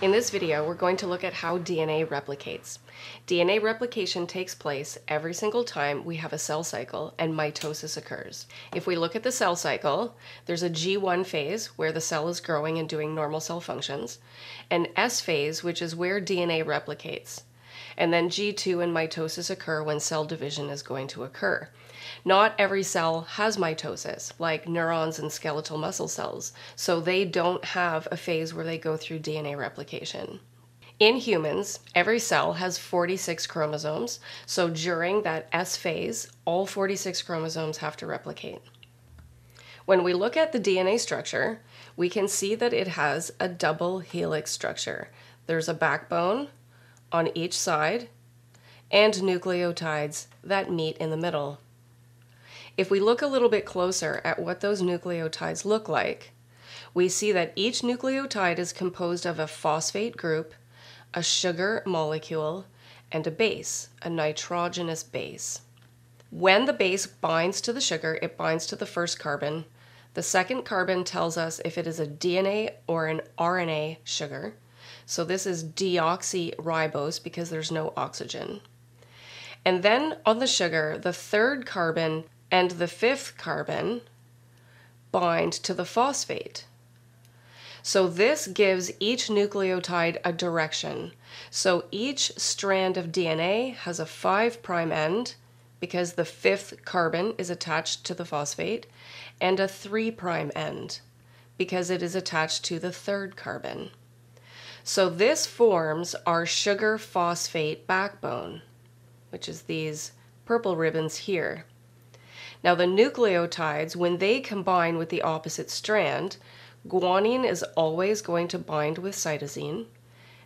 In this video, we're going to look at how DNA replicates. DNA replication takes place every single time we have a cell cycle and mitosis occurs. If we look at the cell cycle, there's a G1 phase where the cell is growing and doing normal cell functions, an S phase, which is where DNA replicates. And then G2 and mitosis occur when cell division is going to occur. Not every cell has mitosis, like neurons and skeletal muscle cells, so they don't have a phase where they go through DNA replication. In humans, every cell has 46 chromosomes, so during that S phase, all 46 chromosomes have to replicate. When we look at the DNA structure, we can see that it has a double helix structure. There's a backbone on each side and nucleotides that meet in the middle. If we look a little bit closer at what those nucleotides look like, we see that each nucleotide is composed of a phosphate group, a sugar molecule, and a base, a nitrogenous base. When the base binds to the sugar, it binds to the first carbon. The second carbon tells us if it is a DNA or an RNA sugar. So this is deoxyribose because there's no oxygen. And then on the sugar, the third carbon and the fifth carbon bind to the phosphate. So this gives each nucleotide a direction. So each strand of DNA has a 5' prime end because the fifth carbon is attached to the phosphate and a 3' prime end because it is attached to the third carbon. So this forms our sugar phosphate backbone, which is these purple ribbons here. Now, the nucleotides, when they combine with the opposite strand, guanine is always going to bind with cytosine,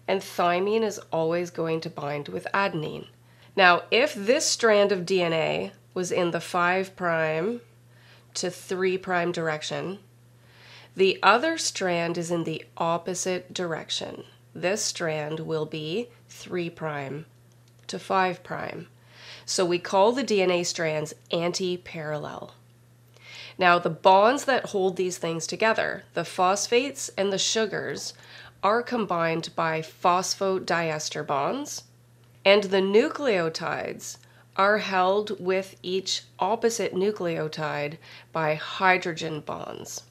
and thymine is always going to bind with adenine. Now, if this strand of DNA was in the 5' to 3' direction, the other strand is in the opposite direction. This strand will be 3' to 5'. So we call the DNA strands anti-parallel. Now, the bonds that hold these things together, the phosphates and the sugars, are combined by phosphodiester bonds, and the nucleotides are held with each opposite nucleotide by hydrogen bonds.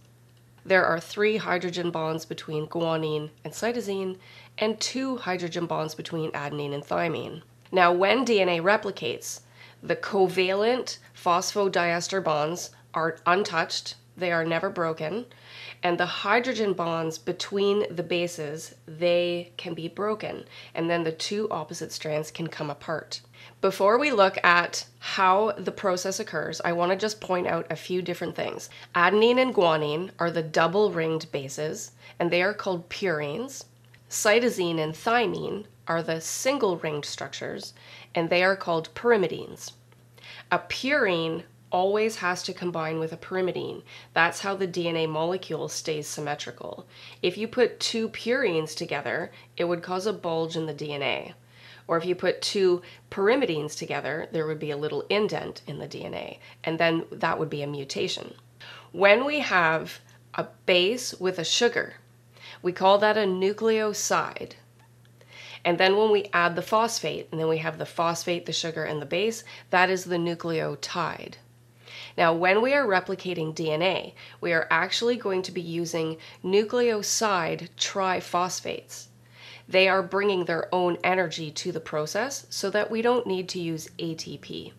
There are three hydrogen bonds between guanine and cytosine, and two hydrogen bonds between adenine and thymine. Now, when DNA replicates, the covalent phosphodiester bonds are untouched, they are never broken, and the hydrogen bonds between the bases, they can be broken, and then the two opposite strands can come apart. Before we look at how the process occurs, I want to just point out a few different things. Adenine and guanine are the double ringed bases, and they are called purines. Cytosine and thymine are the single ringed structures, and they are called pyrimidines. A purine always has to combine with a pyrimidine. That's how the DNA molecule stays symmetrical. If you put two purines together, it would cause a bulge in the DNA. Or if you put two pyrimidines together, there would be a little indent in the DNA, and then that would be a mutation. When we have a base with a sugar, we call that a nucleoside. And then when we add the phosphate, and then we have the phosphate, the sugar, and the base, that is the nucleotide. Now, when we are replicating DNA, we are actually going to be using nucleoside triphosphates. They are bringing their own energy to the process so that we don't need to use ATP.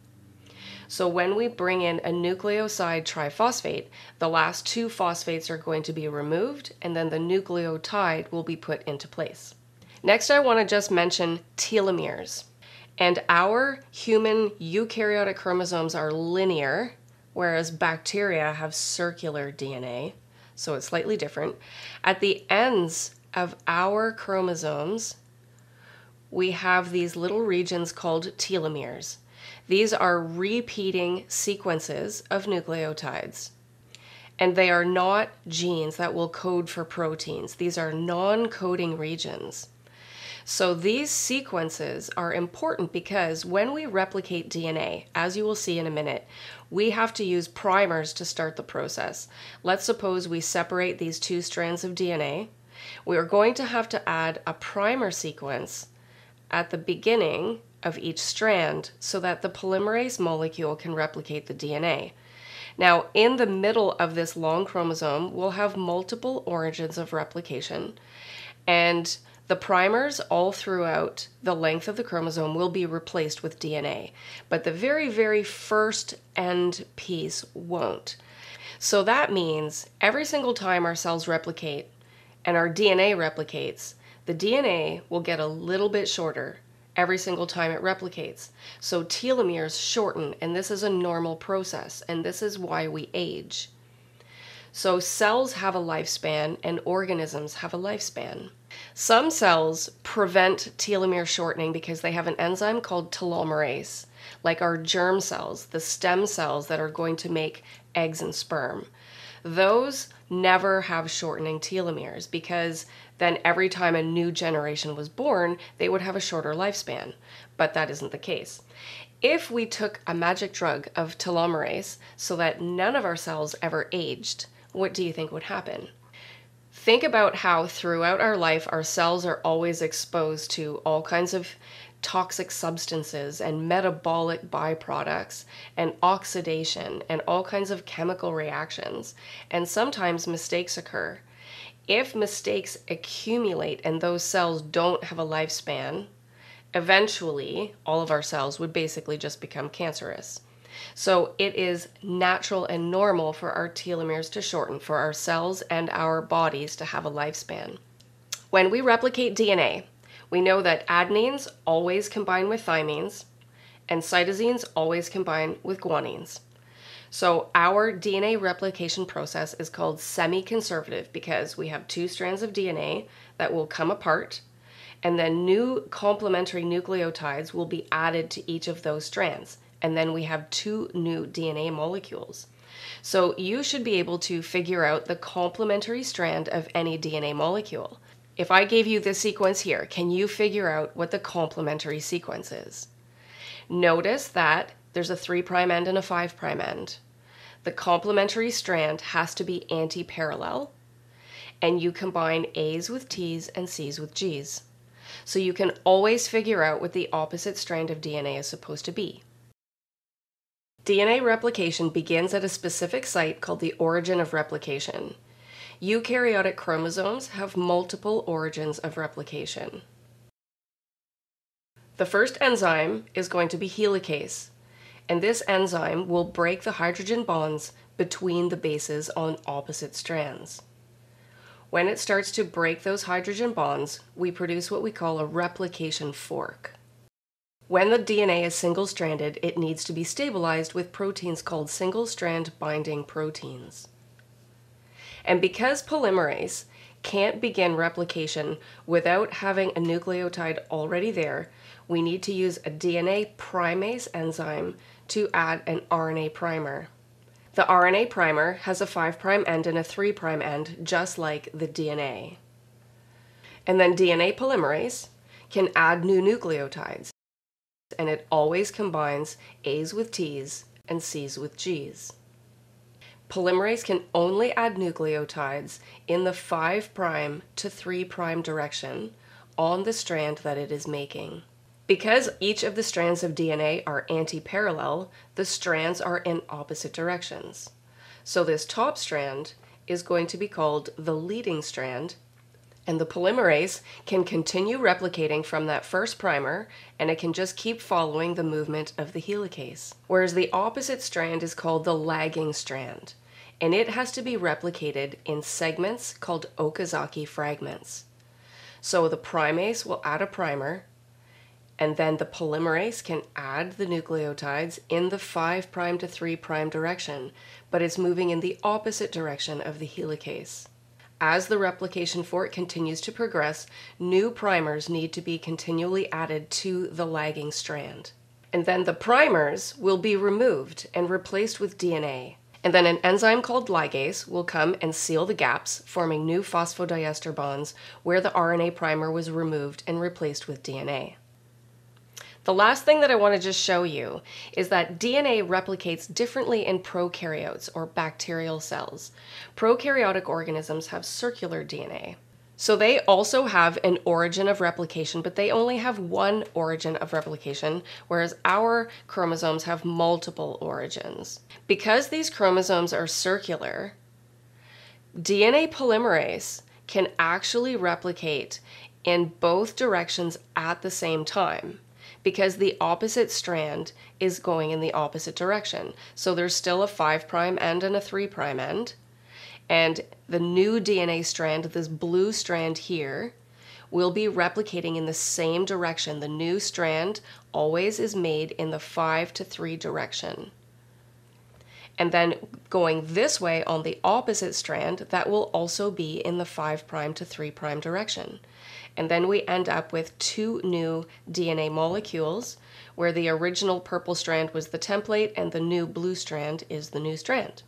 So when we bring in a nucleoside triphosphate, the last two phosphates are going to be removed and then the nucleotide will be put into place. Next, I want to just mention telomeres. And our human eukaryotic chromosomes are linear, whereas bacteria have circular DNA, so it's slightly different. At the ends of our chromosomes, we have these little regions called telomeres. These are repeating sequences of nucleotides. And they are not genes that will code for proteins. These are non coding regions. So these sequences are important because when we replicate DNA, as you will see in a minute, we have to use primers to start the process. Let's suppose we separate these two strands of DNA we are going to have to add a primer sequence at the beginning of each strand so that the polymerase molecule can replicate the DNA. Now, in the middle of this long chromosome, we'll have multiple origins of replication, and the primers all throughout the length of the chromosome will be replaced with DNA, but the very, very first end piece won't. So that means every single time our cells replicate and our DNA replicates, the DNA will get a little bit shorter every single time it replicates. So telomeres shorten, and this is a normal process, and this is why we age. So cells have a lifespan, and organisms have a lifespan. Some cells prevent telomere shortening because they have an enzyme called telomerase, like our germ cells, the stem cells that are going to make eggs and sperm. Those never have shortening telomeres because then every time a new generation was born, they would have a shorter lifespan. But that isn't the case. If we took a magic drug of telomerase so that none of our cells ever aged, what do you think would happen? Think about how throughout our life our cells are always exposed to all kinds of toxic substances and metabolic byproducts and oxidation and all kinds of chemical reactions. And sometimes mistakes occur. If mistakes accumulate and those cells don't have a lifespan, eventually all of our cells would basically just become cancerous. So it is natural and normal for our telomeres to shorten, for our cells and our bodies to have a lifespan. When we replicate DNA, we know that adenines always combine with thymines and cytosines always combine with guanines. So our DNA replication process is called semi-conservative because we have two strands of DNA that will come apart and then new complementary nucleotides will be added to each of those strands. And then we have two new DNA molecules. So you should be able to figure out the complementary strand of any DNA molecule. If I gave you this sequence here, can you figure out what the complementary sequence is? Notice that there's a 3' end and a 5' end. The complementary strand has to be anti-parallel, and you combine A's with T's and C's with G's. So you can always figure out what the opposite strand of DNA is supposed to be. DNA replication begins at a specific site called the origin of replication. Eukaryotic chromosomes have multiple origins of replication. The first enzyme is going to be helicase, and this enzyme will break the hydrogen bonds between the bases on opposite strands. When it starts to break those hydrogen bonds, we produce what we call a replication fork. When the DNA is single stranded, it needs to be stabilized with proteins called single strand binding proteins. And because polymerase can't begin replication without having a nucleotide already there, we need to use a DNA primase enzyme to add an RNA primer. The RNA primer has a 5' end and a 3' end, just like the DNA. And then DNA polymerase can add new nucleotides, and it always combines A's with T's and C's with G's. Polymerase can only add nucleotides in the 5' to 3' direction on the strand that it is making. Because each of the strands of DNA are anti-parallel, the strands are in opposite directions. So this top strand is going to be called the leading strand, and the polymerase can continue replicating from that first primer, and it can just keep following the movement of the helicase. Whereas the opposite strand is called the lagging strand and it has to be replicated in segments called Okazaki fragments. So the primase will add a primer, and then the polymerase can add the nucleotides in the 5' to 3' direction, but it's moving in the opposite direction of the helicase. As the replication fork continues to progress, new primers need to be continually added to the lagging strand. And then the primers will be removed and replaced with DNA. And then an enzyme called ligase will come and seal the gaps, forming new phosphodiester bonds where the RNA primer was removed and replaced with DNA. The last thing that I want to just show you is that DNA replicates differently in prokaryotes or bacterial cells. Prokaryotic organisms have circular DNA. So they also have an origin of replication, but they only have one origin of replication, whereas our chromosomes have multiple origins. Because these chromosomes are circular, DNA polymerase can actually replicate in both directions at the same time because the opposite strand is going in the opposite direction. So there's still a 5' end and a 3' end. And the new DNA strand, this blue strand here, will be replicating in the same direction. The new strand always is made in the 5 to 3 direction. And then going this way on the opposite strand, that will also be in the 5' to 3' direction. And then we end up with two new DNA molecules where the original purple strand was the template and the new blue strand is the new strand.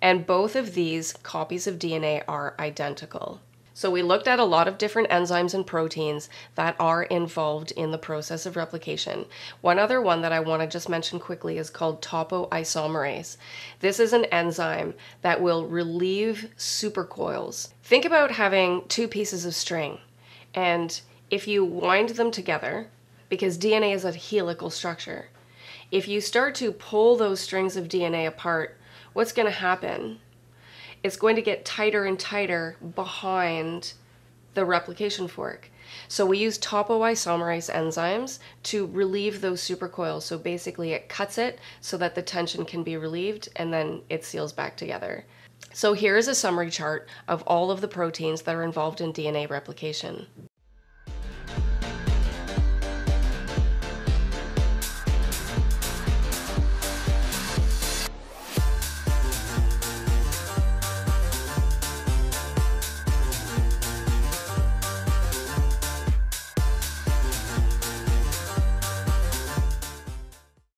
And both of these copies of DNA are identical. So we looked at a lot of different enzymes and proteins that are involved in the process of replication. One other one that I want to just mention quickly is called topoisomerase. This is an enzyme that will relieve supercoils. Think about having two pieces of string and if you wind them together, because DNA is a helical structure, if you start to pull those strings of DNA apart, what's going to happen? It's going to get tighter and tighter behind the replication fork. So we use topoisomerase enzymes to relieve those supercoils. So basically it cuts it so that the tension can be relieved and then it seals back together. So here is a summary chart of all of the proteins that are involved in DNA replication.